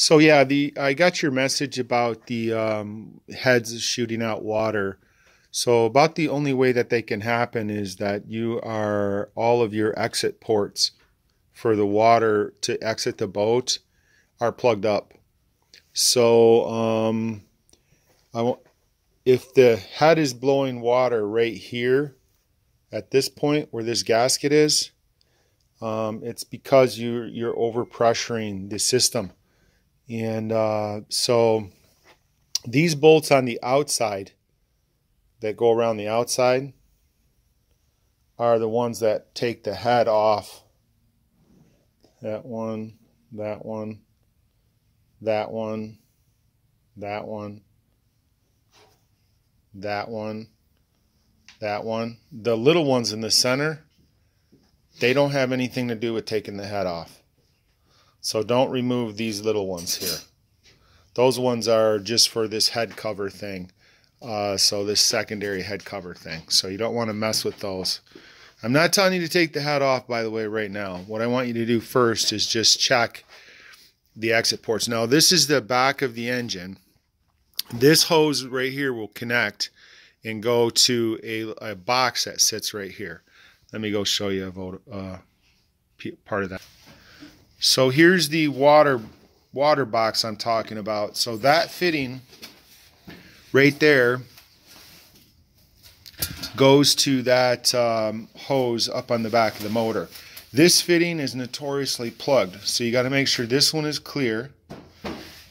So yeah, the I got your message about the um, heads shooting out water. So about the only way that they can happen is that you are all of your exit ports for the water to exit the boat are plugged up. So um, if the head is blowing water right here at this point where this gasket is, um, it's because you you're overpressuring the system, and uh, so these bolts on the outside that go around the outside are the ones that take the head off. That one, that one, that one, that one, that one, that one. The little ones in the center, they don't have anything to do with taking the head off. So don't remove these little ones here. Those ones are just for this head cover thing. Uh, so this secondary head cover thing. So you don't want to mess with those. I'm not telling you to take the head off, by the way, right now. What I want you to do first is just check the exit ports. Now, this is the back of the engine. This hose right here will connect and go to a, a box that sits right here. Let me go show you a uh, part of that. So here's the water water box I'm talking about. So that fitting right there goes to that um, hose up on the back of the motor. This fitting is notoriously plugged, so you got to make sure this one is clear.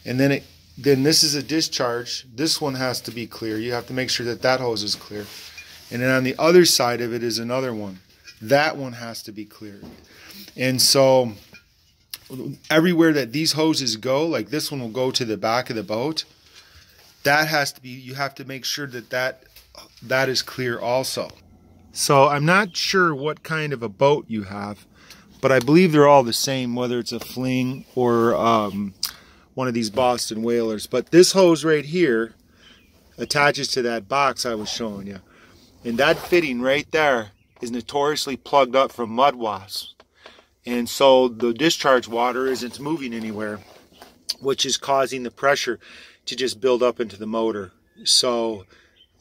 And then it then this is a discharge. This one has to be clear. You have to make sure that that hose is clear. And then on the other side of it is another one. That one has to be clear. And so everywhere that these hoses go, like this one will go to the back of the boat, that has to be you have to make sure that that that is clear also. So I'm not sure what kind of a boat you have, but I believe they're all the same, whether it's a fling or um, one of these Boston whalers. But this hose right here attaches to that box I was showing you. And that fitting right there is notoriously plugged up from mud wasps. And so the discharge water isn't moving anywhere, which is causing the pressure to just build up into the motor. So,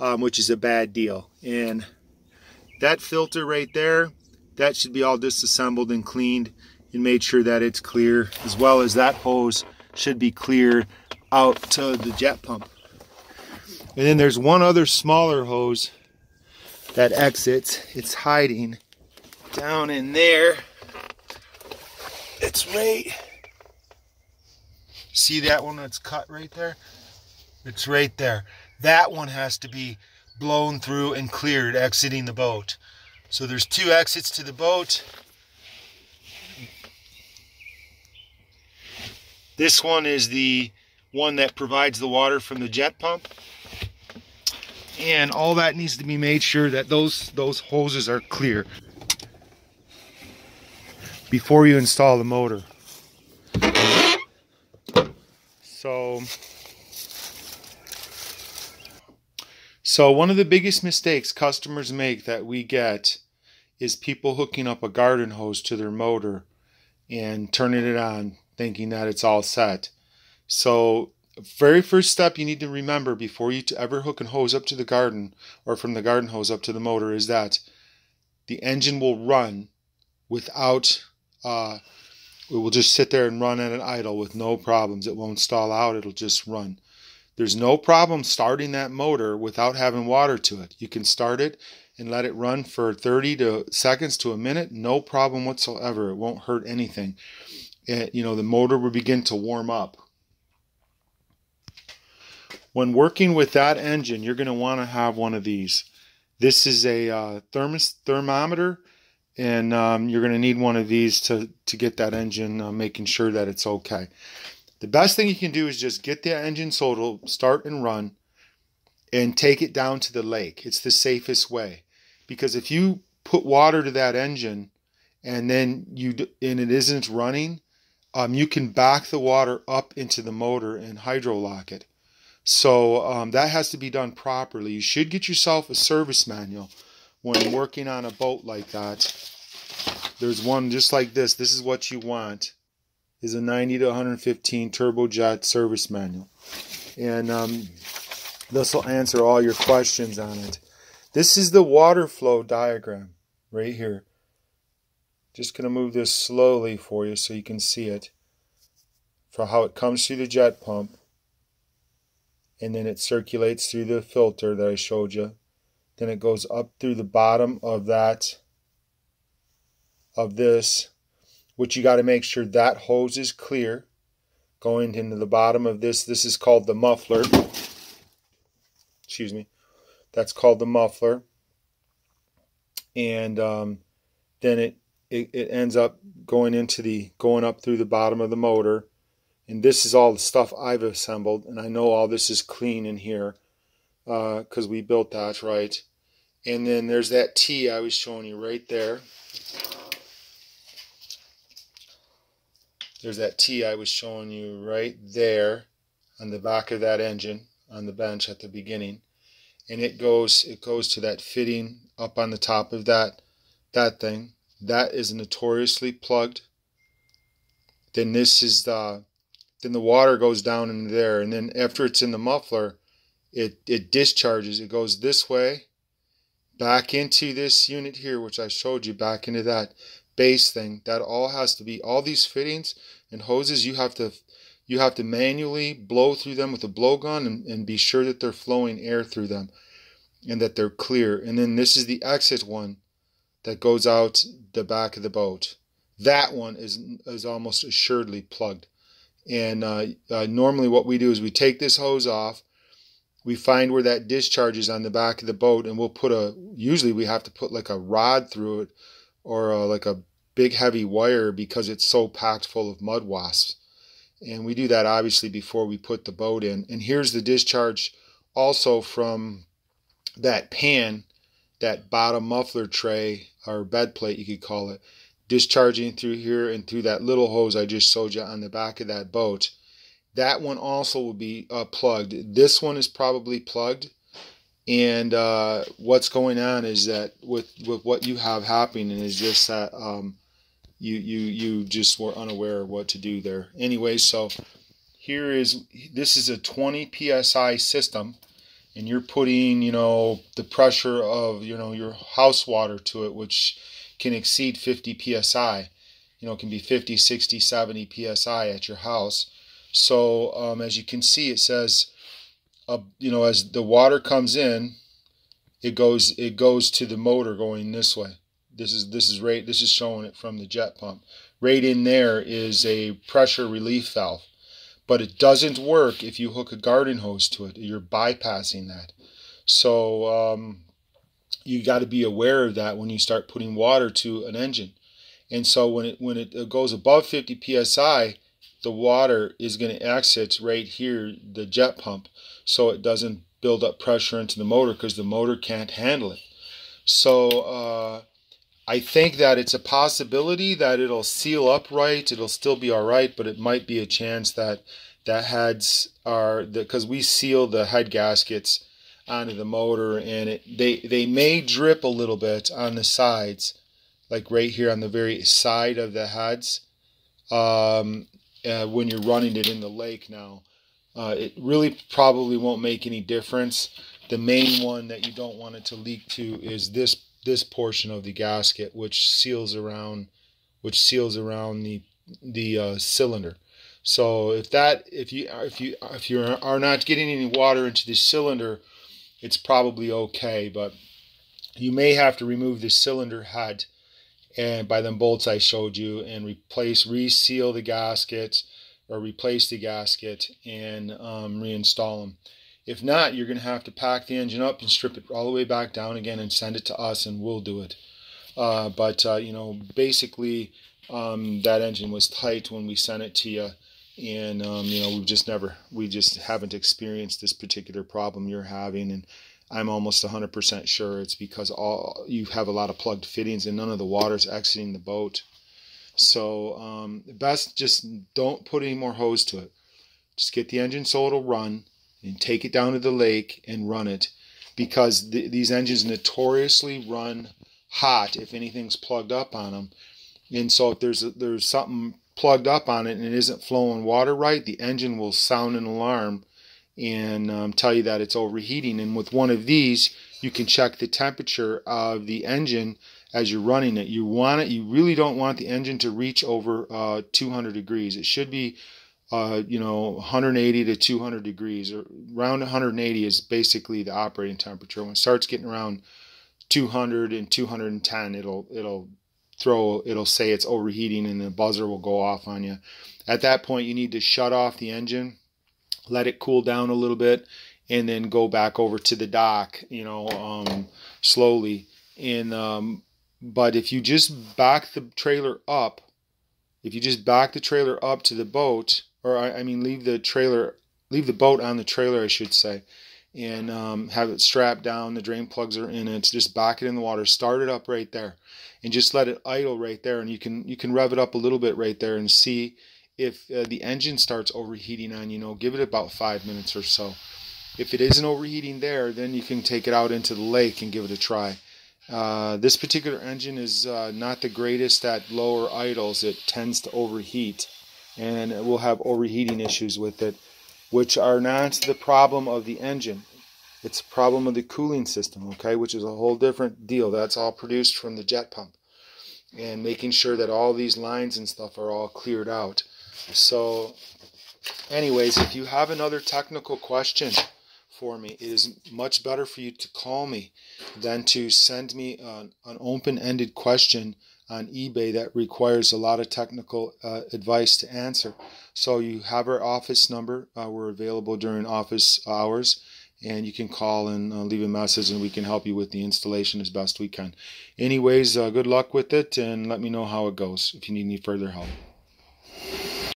um, which is a bad deal. And that filter right there, that should be all disassembled and cleaned and made sure that it's clear, as well as that hose should be clear out to the jet pump. And then there's one other smaller hose that exits. It's hiding down in there. It's right. See that one that's cut right there? It's right there. That one has to be blown through and cleared exiting the boat. So there's two exits to the boat. This one is the one that provides the water from the jet pump. And all that needs to be made sure that those, those hoses are clear before you install the motor. So, so one of the biggest mistakes customers make that we get is people hooking up a garden hose to their motor and turning it on thinking that it's all set. So, very first step you need to remember before you ever hook a hose up to the garden or from the garden hose up to the motor is that the engine will run without uh, it will just sit there and run at an idle with no problems. It won't stall out, it'll just run. There's no problem starting that motor without having water to it. You can start it and let it run for 30 to seconds to a minute, no problem whatsoever. It won't hurt anything it, you know, the motor will begin to warm up. When working with that engine, you're going to want to have one of these. This is a uh, thermos thermometer, and um, you're going to need one of these to, to get that engine uh, making sure that it's okay. The best thing you can do is just get the engine so it'll start and run and take it down to the lake. It's the safest way. Because if you put water to that engine and then you and it isn't running, um, you can back the water up into the motor and hydrolock it. So um, that has to be done properly. You should get yourself a service manual when working on a boat like that. There's one just like this. This is what you want. is a 90 to 115 turbojet service manual. And um, this will answer all your questions on it. This is the water flow diagram right here. Just going to move this slowly for you so you can see it. For how it comes through the jet pump. And then it circulates through the filter that I showed you. Then it goes up through the bottom of that, of this, which you got to make sure that hose is clear. Going into the bottom of this, this is called the muffler. Excuse me. That's called the muffler. And um, then it it, it ends up going into the going up through the bottom of the motor and this is all the stuff I've assembled and I know all this is clean in here because uh, we built that right? And then there's that T I was showing you right there. There's that T I was showing you right there on the back of that engine on the bench at the beginning. And it goes it goes to that fitting up on the top of that that thing. That is notoriously plugged, then this is the then the water goes down in there. And then after it's in the muffler it it discharges it goes this way back into this unit here which I showed you back into that base thing that all has to be all these fittings and hoses you have to you have to manually blow through them with a blowgun and, and be sure that they're flowing air through them and that they're clear and then this is the exit one that goes out the back of the boat. That one is is almost assuredly plugged. And uh, uh, normally, what we do is we take this hose off, we find where that discharge is on the back of the boat, and we'll put a. Usually, we have to put like a rod through it, or a, uh, like a big heavy wire because it's so packed full of mud wasps. And we do that obviously before we put the boat in. And here's the discharge also from that pan that bottom muffler tray or bed plate, you could call it, discharging through here and through that little hose I just showed you on the back of that boat. That one also will be uh, plugged. This one is probably plugged. And uh, what's going on is that with, with what you have happening is just that um, you, you, you just were unaware of what to do there. Anyway, so here is, this is a 20 PSI system and you're putting, you know, the pressure of, you know, your house water to it, which can exceed 50 psi, you know, it can be 50, 60, 70 psi at your house. So um, as you can see, it says, uh, you know, as the water comes in, it goes it goes to the motor going this way. This is this is right. This is showing it from the jet pump. Right in there is a pressure relief valve but it doesn't work if you hook a garden hose to it. You're bypassing that. So um, you got to be aware of that when you start putting water to an engine. And so when it when it goes above 50 psi, the water is going to exit right here, the jet pump, so it doesn't build up pressure into the motor because the motor can't handle it. So uh, I think that it's a possibility that it'll seal up right. It'll still be all right, but it might be a chance that the heads are because we seal the head gaskets onto the motor, and it they they may drip a little bit on the sides, like right here on the very side of the heads, um, uh, when you're running it in the lake now. Uh, it really probably won't make any difference. The main one that you don't want it to leak to is this this portion of the gasket, which seals around, which seals around the the uh, cylinder. So if that if you if you if you are not getting any water into the cylinder, it's probably okay. But you may have to remove the cylinder head and by them bolts I showed you and replace reseal the gasket or replace the gasket and um, reinstall them. If not, you're going to have to pack the engine up and strip it all the way back down again and send it to us, and we'll do it. Uh, but uh, you know, basically, um, that engine was tight when we sent it to you, and um, you know, we've just never, we just haven't experienced this particular problem you're having, and I'm almost 100% sure it's because all you have a lot of plugged fittings and none of the water's exiting the boat. So um, best just don't put any more hose to it. Just get the engine so it'll run and take it down to the lake and run it because th- these engines notoriously run hot if anything's plugged up on them. And so if there's a, there's something plugged up on it and it isn't flowing water right, the engine will sound an alarm and um, tell you that it's overheating. And with one of these, you can check the temperature of the engine as you're running it. You want it. You really don't want the engine to reach over uh, 200 degrees. It should be, uh, you know, 180 to 200 degrees, or around 180 is basically the operating temperature. When it starts getting around 200 and 210, it'll it'll throw it'll say it's overheating and the buzzer will go off on you. At that point, you need to shut off the engine, let it cool down a little bit, and then go back over to the dock, you know, um, slowly. And um, but if you just back the trailer up, if you just back the trailer up to the boat, or I, I mean, leave the trailer, leave the boat on the trailer, I should say, and um, have it strapped down. The drain plugs are in it. Just back it in the water. Start it up right there, and just let it idle right there. And you can you can rev it up a little bit right there and see if uh, the engine starts overheating on you know give it about five minutes or so. If it isn't overheating there then you can take it out into the lake and give it a try. Uh, this particular engine is uh, not the greatest at lower idles. It tends to overheat and it will have overheating issues with it which are not the problem of the engine. It's a problem of the cooling system okay which is a whole different deal. That's all produced from the jet pump and making sure that all these lines and stuff are all cleared out so, anyways, if you have another technical question for me, it is much better for you to call me than to send me an, an open ended question on eBay that requires a lot of technical uh, advice to answer. So, you have our office number. Uh, we're available during office hours and you can call and uh, leave a message and we can help you with the installation as best we can. Anyways, uh, good luck with it and let me know how it goes if you need any further help.